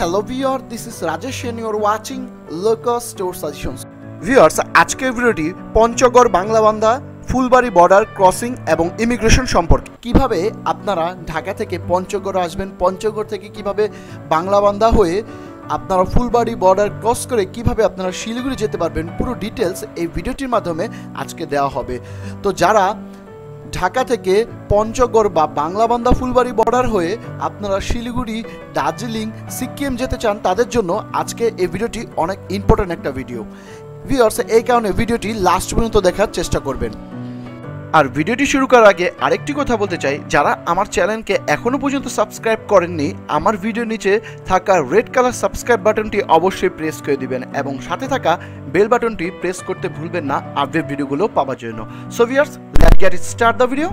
Hello viewer, this Rajesh and you're watching Local Store Suggestions. Viewers আজকের ভিডিওটি Panchagarh Banglabandha Phulbari border crossing এবং immigration সম্পর্কে কীভাবে আপনারা ঢাকা থেকে পঞ্চগড় আসবেন পঞ্চগড় থেকে কীভাবে বাংলাবান্ধা হয়ে আপনারা ফুলবাড়ি বর্ডার ক্রস করে কীভাবে আপনারা শিলিগুড়ি যেতে পারবেন পুরো ডিটেলস এই ভিডিওটির মাধ্যমে আজকে দেওয়া হবে তো যারা ঢাকা থেকে পঞ্চগড় বা বাংলাবান্ধা ফুলবাড়ি বর্ডার হয়ে আপনারা শিলিগুড়ি, দার্জিলিং, সিকিম যেতে চান, তাদের জন্য আজকে এই ভিডিওটি অনেক ইম্পর্ট্যান্ট একটা ভিডিও ভিওর্স এই কারণে ভিডিওটি লাস্ট পর্যন্ত দেখার চেষ্টা করবেন। আর ভিডিওটি শুরু করার আগে আরেকটি কথা বলতে চাই, যারা আমার চ্যানেলকে এখনও পর্যন্ত সাবস্ক্রাইব করেননি, আমার ভিডিও নিচে থাকা রেড কালার সাবস্ক্রাইব বাটনটি অবশ্যই প্রেস করে দিবেন এবং সাথে থাকা বেল বাটনটি প্রেস করতে ভুলবেন না আপডেট ভিডিওগুলো পাওয়ার জন্য। So viewers let get start the video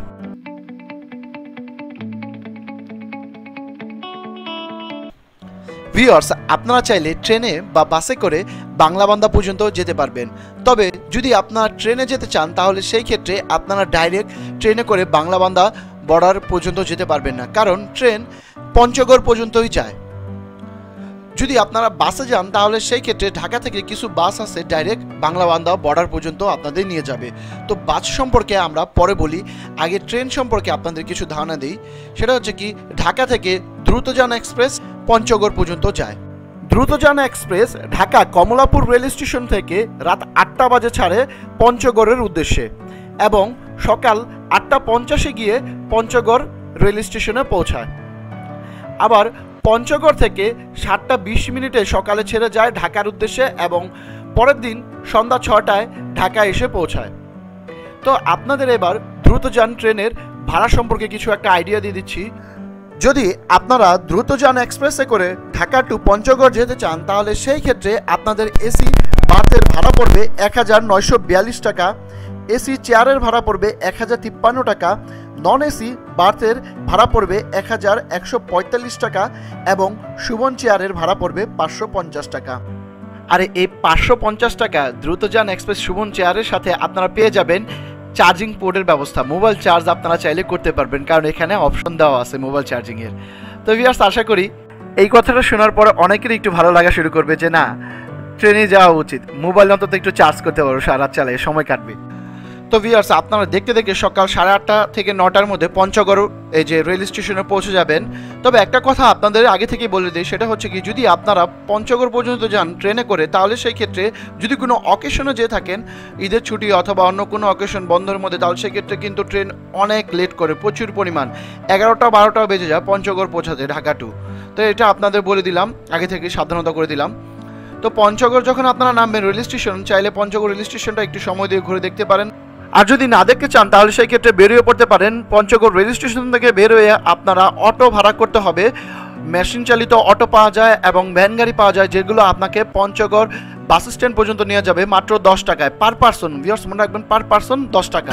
viewers আপনারা চাইলে ট্রেনে বা বাসে করে বাংলাবান্ধা পর্যন্ত যেতে পারবেন। তবে যদি আপনারা ট্রেনে যেতে চান, তাহলে সেই ক্ষেত্রে আপনারা ডাইরেক্ট ট্রেনে করে বাংলাবান্ধা বর্ডার পর্যন্ত যেতে পারবেন না। কারণ ট্রেন পঞ্চগড় পর্যন্তই যায়। যদি আপনারা বাসে যান, তাহলে সেই ক্ষেত্রে ঢাকা থেকে কিছু বাস আছে ডাইরেক্ট বাংলাবান্ধা বর্ডার পর্যন্ত আপনাদের নিয়ে যাবে। তো বাস সম্পর্কে আমরা পরে বলি। আগে ট্রেন সম্পর্কে আপনাদের কিছু ধারণা দিই। সেটা হচ্ছে কি, ঢাকা থেকে দ্রুতযান এক্সপ্রেস পঞ্চগড় পর্যন্ত যায়। Drutojan express Dhaka Kamalapur rail station থেকে রাত আটটা বাজে ছাড়ে পঞ্চগড়ের উদ্দেশ্যে এবং সকাল আটটা পঞ্চাশে গিয়ে পঞ্চগড় রেল স্টেশনে পৌঁছায়। আবার পঞ্চগড় থেকে সাতটা বিশ মিনিটে সকালে ছেড়ে যায় ঢাকার উদ্দেশ্যে এবং পরের দিন সন্ধ্যা ছটায় ঢাকা এসে পৌঁছায়। তো আপনাদের এবার দ্রুতযান ট্রেনের ভাড়া সম্পর্কে কিছু একটা আইডিয়া দিয়ে দিচ্ছি। যদি আপনারা দ্রুতযান এক্সপ্রেসে করে ঢাকা টু পঞ্চগড় যেতে চান, তাহলে সেই ক্ষেত্রে আপনাদের এসি বার্থের ভাড়া পড়বে এক হাজার নয়শো বিয়াল্লিশ টাকা, এসি চেয়ারের ভাড়া পড়বে এক হাজার তিপ্পান্ন টাকা, নন এসি বার্থের ভাড়া পড়বে এক হাজার একশো পঁয়তাল্লিশ টাকা এবং সুবন চেয়ারের ভাড়া পড়বে পাঁচশো পঞ্চাশ টাকা। আর এই পাঁচশো পঞ্চাশ টাকা দ্রুতযান এক্সপ্রেস সুবন চেয়ারের সাথে আপনারা পেয়ে যাবেন চার্জিং পোর্টের ব্যবস্থা। মোবাইল চার্জ আপনারা চাইলে করতে পারবেন, কারণ এখানে অপশন দেওয়া আছে মোবাইল চার্জিংয়ের তো ভিয়ার্স আশা করি এই কথাটা শোনার পর অনেকেরই একটু ভালো লাগা শুরু করবে যে না, ট্রেনে যাওয়া উচিত। মোবাইল অন্তত একটু চার্জ করতে পারো সারা চালে সময় কাটবে। তো ভিয়ার্স আপনারা দেখতে দেখতে সকাল সাড়ে আটটা থেকে নটার মধ্যে পঞ্চগড় এই যে রেল স্টেশনে পৌঁছে যাবেন। তবে একটা কথা আপনাদের আগে থেকে বলে দিই, সেটা হচ্ছে কি, যদি আপনারা পঞ্চগড় পর্যন্ত যান ট্রেনে করে, তাহলে সেই ক্ষেত্রে যদি কোনো অকেশনে যেয়ে থাকেন, ঈদের ছুটি অথবা অন্য কোনো অকেশন বন্ধের মধ্যে, তাহলে সেক্ষেত্রে কিন্তু ট্রেন অনেক লেট করে, প্রচুর পরিমাণ। এগারোটা, বারোটাও বেজে যায় পঞ্চগড় পৌঁছাতে, ঢাকা টু তো এটা আপনাদের বলে দিলাম, আগে থেকে সাবধানতা করে দিলাম। তো পঞ্চগড় যখন আপনারা নামবেন রেল স্টেশন চাইলে পঞ্চগড় রেল স্টেশনটা একটু সময় দিয়ে ঘুরে দেখতে পারেন। আর যদি না দেখতে চান, তাহলে সেই ক্ষেত্রে বেরিয়ে পড়তে পারেন। পঞ্চগড় রেল স্টেশন থেকে বের হয়ে আপনারা অটো ভাড়া করতে হবে। মেশিন চালিত অটো পাওয়া যায় এবং ভ্যান গাড়ি পাওয়া যায়, যেগুলো আপনাকে পঞ্চগড় বাস স্ট্যান্ড পর্যন্ত নিয়ে যাবে মাত্র দশ টাকায়। পার পার্সন ভিওর্স মনে রাখবেন, পার পার্সন দশ টাকা।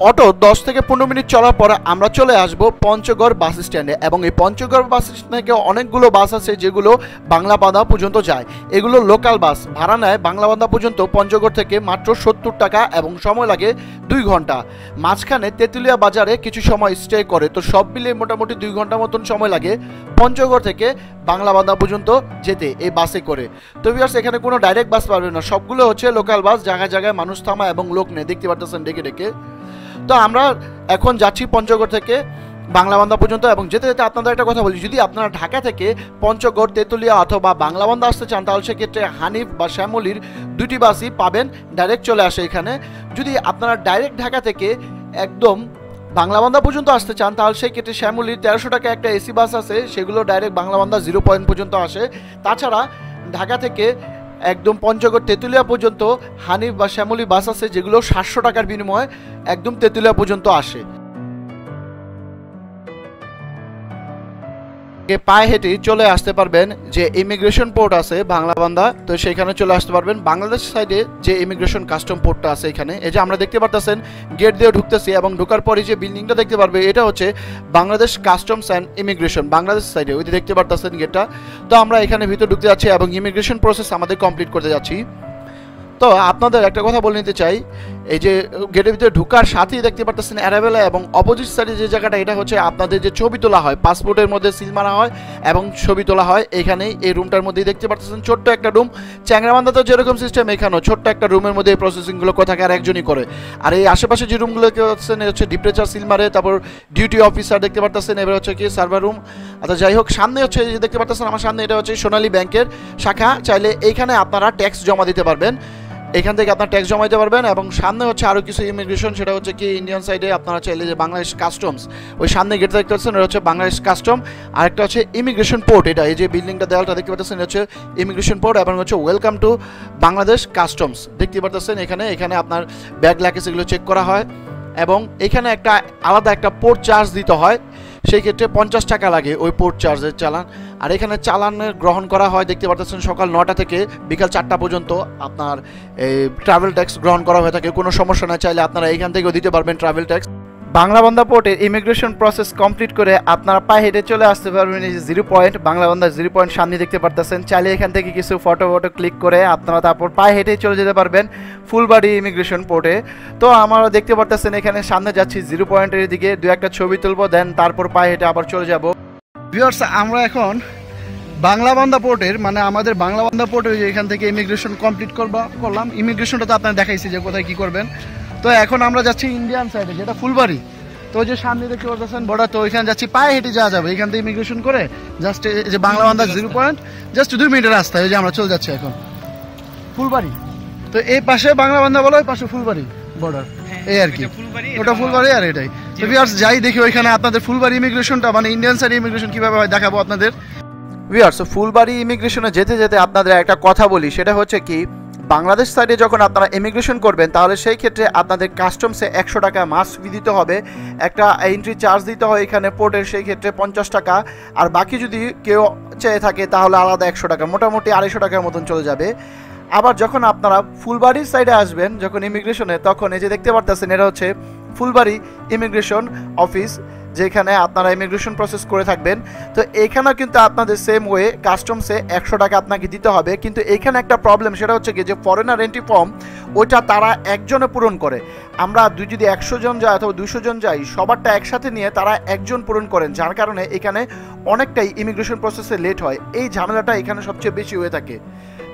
অটো দশ থেকে পনেরো মিনিট চলার পর আমরা চলে আসব পঞ্চগড় বাস স্ট্যান্ডে এবং এই পঞ্চগড় বাস স্ট্যান্ড অনেকগুলো বাস আছে যেগুলো বাংলাবান্ধা পর্যন্ত যায়। এগুলো লোকাল বাস। ভাড়া নেয় বাংলাবান্ধা পর্যন্ত পঞ্চগড় থেকে মাত্র সত্তর টাকা এবং সময় লাগে দুই ঘণ্টা। মাঝখানে তেঁতুলিয়া বাজারে কিছু সময় স্টে করে। তো সব মিলিয়ে মোটামুটি দুই ঘণ্টা মতন সময় লাগে পঞ্চগড় থেকে বাংলাবান্ধা পর্যন্ত যেতে এই বাসে করে। তো বিয়ার্স এখানে কোনো ডাইরেক্ট বাস পাবে না। সবগুলো হচ্ছে লোকাল বাস। জায়গায় জায়গায় মানুষ থামা এবং লোক নেই দেখতে পারতেছেন ডেকে ডেকে। তো আমরা এখন যাচ্ছি পঞ্চগড় থেকে বাংলাবান্ধা পর্যন্ত এবং যেতে যেতে আপনাদের একটা কথা বলি, যদি আপনারা ঢাকা থেকে পঞ্চগড়, তেঁতুলিয়া অথবা বাংলাবান্ধা আসতে চান, তাহলে সেক্ষেত্রে হানিফ বা শ্যামলির দুটি বাসই পাবেন ডাইরেক্ট চলে আসে এখানে। যদি আপনারা ডাইরেক্ট ঢাকা থেকে একদম বাংলাবান্ধা পর্যন্ত আসতে চান, তাহলে সেই ক্ষেত্রে শ্যামলির তেরোশো টাকা একটা এসি বাস আছে, সেগুলো ডাইরেক্ট বাংলাবান্ধা জিরো পয়েন্ট পর্যন্ত আসে। তাছাড়া ঢাকা থেকে একদম পঞ্চগড় তেঁতুলিয়া পর্যন্ত হানিফ বা শ্যামলি বাস আছে, যেগুলো সাতশো টাকার বিনিময়ে একদম তেঁতুলিয়া পর্যন্ত আসে। পায়ে হেঁটে চলে আসতে পারবেন যে ইমিগ্রেশন পোর্ট আছে বাংলাবান্ধা তো সেখানে চলে আসতে পারবেন। বাংলাদেশ সাইডে যে ইমিগ্রেশন কাস্টম পোর্টটা আছে এখানে, এই যে আমরা দেখতে পারতেছেন গেট দিয়ে ঢুকতেছি এবং ঢোকার পরে যে বিল্ডিংটা দেখতে পারবে, এটা হচ্ছে Bangladesh customs and immigration Bangladesh সাইডে ওই দেখতে পারতেছেন গেটটা তো আমরা এখানে ভিতরে ঢুকতে যাচ্ছি এবং ইমিগ্রেশন প্রসেস আমাদের কমপ্লিট করতে যাচ্ছি। তো আপনাদের একটা কথা বলে নিতে চাই এই যে গেটের ভিতরে ঢুকার সাথেই দেখতে পারতেছেন অ্যারাবেলা এবং অপোজিট সাইডে যে জায়গাটা, এটা হচ্ছে আপনাদের যে ছবি তোলা হয় পাসপোর্টের মধ্যে সিল মারা হয় এবং ছবি তোলা হয়। এখানেই এই রুমটার মধ্যেই দেখতে পারতেছেন ছোট্ট একটা রুম চ্যাংরাবান্ধাতে যেরকম সিস্টেম এখানেও ছোট্ট একটা রুমের মধ্যে এই প্রসেসিংগুলো করে থাকে আর একজনই করে। আর এই আশেপাশে যে রুমগুলো হচ্ছেন হচ্ছে ডিপ্রেচার সিল মারে, তারপর ডিউটি অফিসার দেখতে পারতেছেন, এবার হচ্ছে কি সার্ভার রুম আচ্ছা যাই হোক, সামনে হচ্ছে দেখতে পারতেছেন, আমার সামনে এটা হচ্ছে সোনালী ব্যাংকের শাখা। চাইলে এইখানে আপনারা ট্যাক্স জমা দিতে পারবেন। এখান থেকে আপনার ট্যাক্স জমা দিতে পারবেন এবং সামনে হচ্ছে আরও কিছু ইমিগ্রেশন সেটা হচ্ছে কি ইন্ডিয়ান সাইডে আপনারা চাইলে যে বাংলাদেশ কাস্টমস ওই সামনে গেট দেখতে পাচ্ছেন, এটা হচ্ছে বাংলাদেশ কাস্টম আরেকটা হচ্ছে ইমিগ্রেশন পোর্ট এটা এই যে বিল্ডিংটা দেওয়ালটা দেখতে পাচ্ছেন, এটা হচ্ছে ইমিগ্রেশন পোর্ট এবং হচ্ছে ওয়েলকাম টু বাংলাদেশ কাস্টমস দেখতে পাচ্ছেন এখানে এখানে আপনার ব্যাগ লাগেজ এগুলো চেক করা হয় এবং এখানে একটা আলাদা একটা পোর্ট চার্জ দিতে হয়, সেই ক্ষেত্রে পঞ্চাশ টাকা লাগে ওই পোর্ট চার্জের চালান। আর এখানে চালান গ্রহণ করা হয়, দেখতে পাচ্ছেন সকাল নটা থেকে বিকাল চারটা পর্যন্ত আপনার এই ট্রাভেল ট্যাক্স গ্রহণ করা হয়ে থাকে। কোনো সমস্যা না, চাইলে আপনারা এইখান থেকেও দিতে পারবেন ট্রাভেল ট্যাক্স বাংলাবান্ধা পোর্টে ইমিগ্রেশন প্রসেস কমপ্লিট করে আপনারা পায়ে হেঁটে চলে আসতে পারবেন এই যে zero point Banglabandha zero point সামনে দেখতে পারতেছেন। চাইলে এখান থেকে কিছু ফটো ফটো ক্লিক করে আপনারা তারপর পায়ে হেঁটেই চলে যেতে পারবেন ফুলবাড়ি ইমিগ্রেশন পোর্টে তো আমরা দেখতে পারতেছেন এখানে সামনে যাচ্ছি জিরো পয়েন্টের দিকে, দু একটা ছবি তুলবো দেন তারপর পায়ে হেঁটে আবার চলে যাব। ভিউয়ার্স আমরা এখন বাংলাবান্ধা পোর্টের মানে আমাদের বাংলাবান্ধা পোর্টের যে এখান থেকে ইমিগ্রেশন কমপ্লিট করবা করলাম। ইমিগ্রেশনটা তো আপনার দেখাইছি যে কোথায় কি করবেন। তো এখন আমরা যাচ্ছি ইন্ডিয়ান সাইডে যেটা ফুলবাড়ি। তো ওই যে সামনে দেখতে পাচ্ছেন বর্ডার তো ওইখানে যাচ্ছি পায়ে হেঁটে যাওয়া যাবে। এখান থেকে ইমিগ্রেশন করে জাস্ট এই যে বাংলাবান্ধা জিরো পয়েন্ট জাস্ট দুই মিনিটের রাস্তা ওই যে আমরা চলে যাচ্ছি এখন। ফুলবাড়ি। তো এই পাশে বাংলাবান্ধা বলো ওই পাশে ফুলবাড়ি বর্ডার এই আর কি। ওটা ফুলবাড়ি আর এটাই। তো ভিউয়ার্স যাই দেখি ওইখানে আপনাদের ফুলবাড়ি ইমিগ্রেশনটা মানে ইন্ডিয়ান সাইড ইমিগ্রেশন কীভাবে হয় দেখাবো আপনাদের। ভিউয়ার্স ফুলবাড়ি ইমিগ্রেশনে যেতে যেতে আপনাদের একটা কথা বলি সেটা হচ্ছে কি বাংলাদেশ সাইডে যখন আপনারা ইমিগ্রেশন করবেন তাহলে সেই ক্ষেত্রে আপনাদের কাস্টমসে একশো টাকা মাস ফি দিতে হবে একটা এন্ট্রি চার্জ দিতে হয় এখানে পোর্টের সেই ক্ষেত্রে পঞ্চাশ টাকা। আর বাকি যদি কেউ চেয়ে থাকে তাহলে আলাদা একশো টাকা মোটামুটি আড়াইশো টাকার মতন চলে যাবে। আবার যখন আপনারা ফুলবাড়ির সাইডে আসবেন, যখন ইমিগ্রেশনে তখন এই যে দেখতে পারতেছেন, এটা হচ্ছে ফুলবাড়ি ইমিগ্রেশন অফিস যেখানে আপনারা ইমিগ্রেশন প্রসেস করে থাকবেন। তো এখানেও কিন্তু আপনাদের সেম ওয়ে কাস্টমসে একশো টাকা আপনাকে দিতে হবে। কিন্তু এখানে একটা প্রবলেম সেটা হচ্ছে কি যে ফরেনার এন্ট্রি ফর্ম ওইটা তারা একজনে পূরণ করে। আমরা দুই, যদি একশো জন যাই অথবা দুশো জন যাই, সবারটা একসাথে নিয়ে তারা একজন পূরণ করেন, যার কারণে এখানে অনেকটাই ইমিগ্রেশন প্রসেসে লেট হয়। এই ঝামেলাটা এখানে সবচেয়ে বেশি হয়ে থাকে।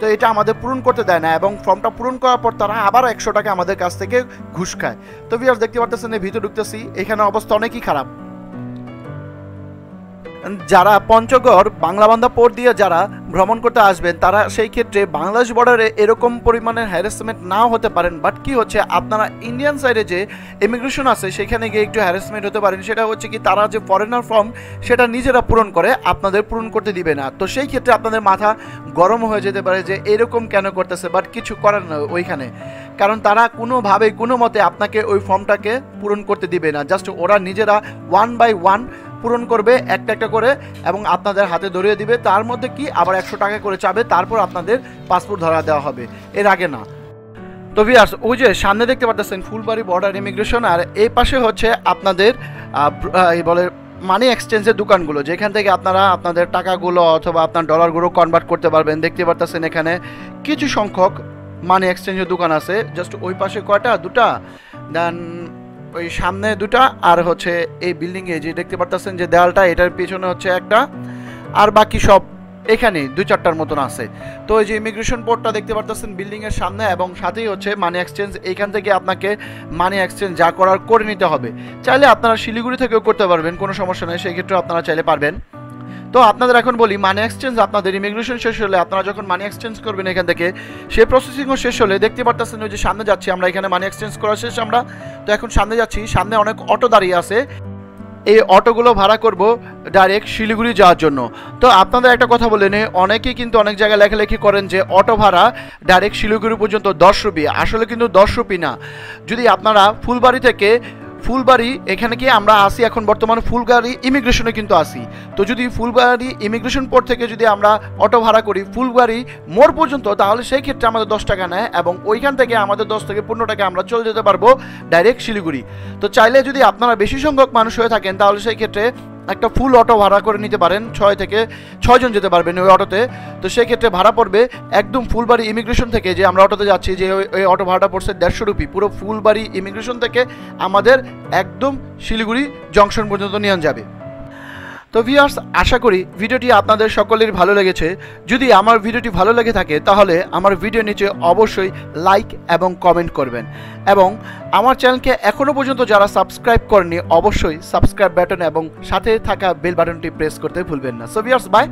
তো এটা আমাদের পূরণ করতে দেয় না এবং ফর্মটা পূরণ করার পর তারা আবার একশো টাকা আমাদের কাছ থেকে ঘুষ খায়। তো ভিউয়ার্স দেখতে পারতেছেন ভিতরে ঢুকতেছি। এখানে অবস্থা অনেকই খারাপ। যারা পঞ্চগড়, বাংলাবান্ধা পোর্ট দিয়ে যারা ভ্রমণ করতে আসবেন, তারা সেই ক্ষেত্রে বাংলাদেশ বর্ডারে এরকম পরিমাণের হ্যারাসমেন্ট নাও হতে পারেন। বাট কি হচ্ছে, আপনারা ইন্ডিয়ান সাইডে যে ইমিগ্রেশন আছে, সেখানে গিয়ে একটু হ্যারাসমেন্ট হতে পারেন। সেটা হচ্ছে কি, তারা যে ফরেনার ফর্ম সেটা নিজেরা পূরণ করে, আপনাদের পূরণ করতে দিবে না। তো সেই ক্ষেত্রে আপনাদের মাথা গরম হয়ে যেতে পারে যে এরকম কেন করতেছে বাট কিছু করার না ওইখানে। কারণ তারা কোনোভাবে কোনো মতে আপনাকে ওই ফর্মটাকে পূরণ করতে দিবে না। জাস্ট ওরা নিজেরা ওয়ান বাই ওয়ান পূরণ করবে একটা একটা করে এবং আপনাদের হাতে ধরিয়ে দিবে। তার মধ্যে কি? আবার একশো টাকা করে চাবে, তারপর আপনাদের পাসপোর্ট ধরা দেওয়া হবে। এর আগে না। তো ভিয়ার্স ওই যে সামনে দেখতে পাচ্ছেন ফুলবাড়ি বর্ডার ইমিগ্রেশন আর এই পাশে হচ্ছে আপনাদের এই বলে মানি এক্সচেঞ্জের দোকানগুলো, যেখান থেকে আপনারা আপনাদের টাকাগুলো অথবা আপনার ডলারগুলো কনভার্ট করতে পারবেন। দেখতে পারতেছেন এখানে কিছু সংখ্যক মানি এক্সচেঞ্জের দোকান আছে। জাস্ট ওই পাশে কয়টা? দুটা? দেন ওই সামনে দুটা, আর হচ্ছে এই বিল্ডিং এ যে দেখতে পারতেছেন যে দেয়ালটা, এটার পিছনে হচ্ছে একটা, আর বাকি সব এখানে দুই চারটার মতন আছে। তো এই যে ইমিগ্রেশন বোর্ডটা দেখতে পারতেছেন বিল্ডিংয়ের সামনে, এবং সাথেই হচ্ছে মানি এক্সচেঞ্জ এইখান থেকে আপনাকে মানি এক্সচেঞ্জ যা করার করে নিতে হবে। চাইলে আপনারা শিলিগুড়ি থেকেও করতে পারবেন, কোনো সমস্যা নেই, সেই ক্ষেত্রেও আপনারা চাইলে পারবেন। তো আপনাদের এখন বলি মানি এক্সচেঞ্জ আপনাদের ইমিগ্রেশন শেষ হলে, আপনারা যখন মানি এক্সচেঞ্জ করবেন এখান থেকে, সেই প্রসেসিংও শেষ হলে, দেখতে পারতেছেন ওই যে সামনে যাচ্ছি আমরা, এখানে মানি এক্সচেঞ্জ করা শেষ আমরা। তো এখন সামনে যাচ্ছি, সামনে অনেক অটো দাঁড়িয়ে আছে। এই অটোগুলো ভাড়া করব ডাইরেক্ট শিলিগুড়ি যাওয়ার জন্য। তো আপনাদের একটা কথা বলে নেই, অনেকেই কিন্তু অনেক জায়গায় লেখালেখি করেন যে অটো ভাড়া ডাইরেক্ট শিলিগুড়ি পর্যন্ত দশ রুপি। আসলে কিন্তু দশ রুপি না। যদি আপনারা ফুলবাড়ি থেকে ফুলবাড়ি, এখানে গিয়ে আমরা আসি এখন বর্তমানে? ফুলবাড়ি ইমিগ্রেশনে কিন্তু আসি। তো যদি ফুলবাড়ি ইমিগ্রেশন পোর্ট থেকে যদি আমরা অটো ভাড়া করি, ফুলবাড়ি মোড় পর্যন্ত, তাহলে সেই ক্ষেত্রে আমাদের দশ টাকা নেয় এবং ওইখান থেকে আমাদের দশ থেকে পনেরো টাকা আমরা চলে যেতে পারব ডাইরেক্ট শিলিগুড়ি। তো চাইলে যদি আপনারা বেশি সংখ্যক মানুষ হয়ে থাকেন, তাহলে সেই ক্ষেত্রে একটা ফুল অটো ভাড়া করে নিতে পারেন, ছয় থেকে ছয়জন যেতে পারবেন ওই অটোতে তো সেক্ষেত্রে ভাড়া পড়বে একদম ফুলবাড়ি ইমিগ্রেশন থেকে যে আমরা অটোতে যাচ্ছি, যে ওই- অটো ভাড়াটা পড়ছে দেড়শো রুপি পুরো ফুলবাড়ি ইমিগ্রেশন থেকে আমাদের একদম শিলিগুড়ি জংশন পর্যন্ত নিয়ে যাবে। তো ভিউয়ার্স আশা করি ভিডিওটি আপনাদের সকলের ভালো লেগেছে। যদি আমার ভিডিওটি ভালো লেগে থাকে, তাহলে আমার ভিডিও নিচে অবশ্যই লাইক এবং কমেন্ট করবেন। এবং আমার চ্যানেলকে এখনও পর্যন্ত যারা সাবস্ক্রাইব করেনি অবশ্যই সাবস্ক্রাইব বাটন এবং সাথে থাকা বেল বাটনটি প্রেস করতে ভুলবেন না। So viewers by